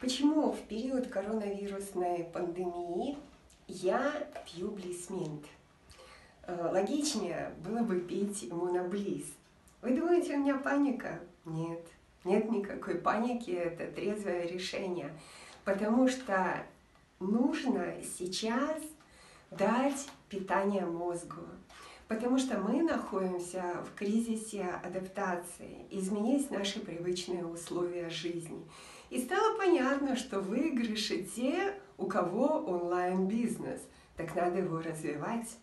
Почему в период коронавирусной пандемии я пью блисминт? Э, логичнее было бы пить иммуноблиз. Вы думаете, у меня паника? Нет, нет никакой паники, это трезвое решение. Потому что нужно сейчас дать питание мозгу. Потому что мы находимся в кризисе адаптации, изменились наши привычные условия жизни. И стало понятно, что выигрыши те, у кого онлайн-бизнес, так надо его развивать.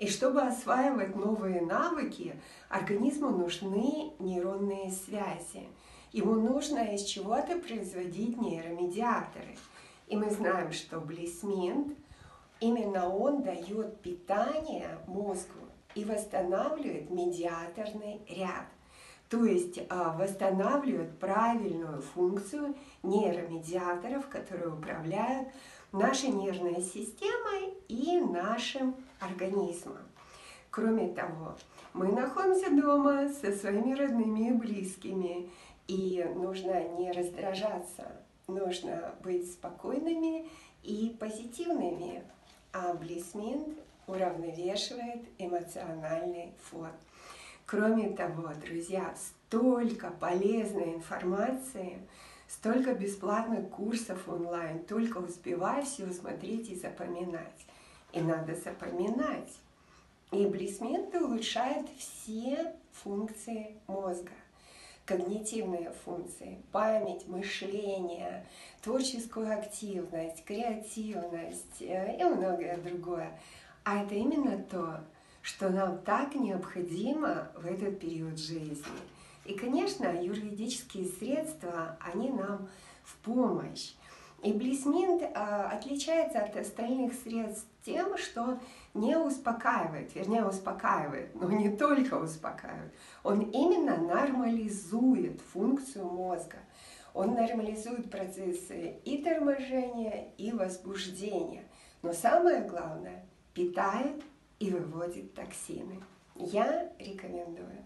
И чтобы осваивать новые навыки, организму нужны нейронные связи. Ему нужно из чего-то производить нейромедиаторы. И мы знаем, что блисминт, именно он дает питание мозгу и восстанавливает медиаторный ряд то есть а, восстанавливают правильную функцию нейромедиаторов, которые управляют нашей нервной системой и нашим организмом. Кроме того, мы находимся дома со своими родными и близкими, и нужно не раздражаться, нужно быть спокойными и позитивными, а блисминт уравновешивает эмоциональный фон. Кроме того, друзья, столько полезной информации, столько бесплатных курсов онлайн, только успевай все смотреть и запоминать. И надо запоминать. И блисменты улучшают все функции мозга. Когнитивные функции, память, мышление, творческую активность, креативность э, и многое другое. А это именно то, что нам так необходимо в этот период жизни. И, конечно, юридические средства, они нам в помощь. И блисминт а, отличается от остальных средств тем, что не успокаивает, вернее успокаивает, но не только успокаивает, он именно нормализует функцию мозга. Он нормализует процессы и торможения, и возбуждения. Но самое главное, питает и выводит токсины. Я рекомендую.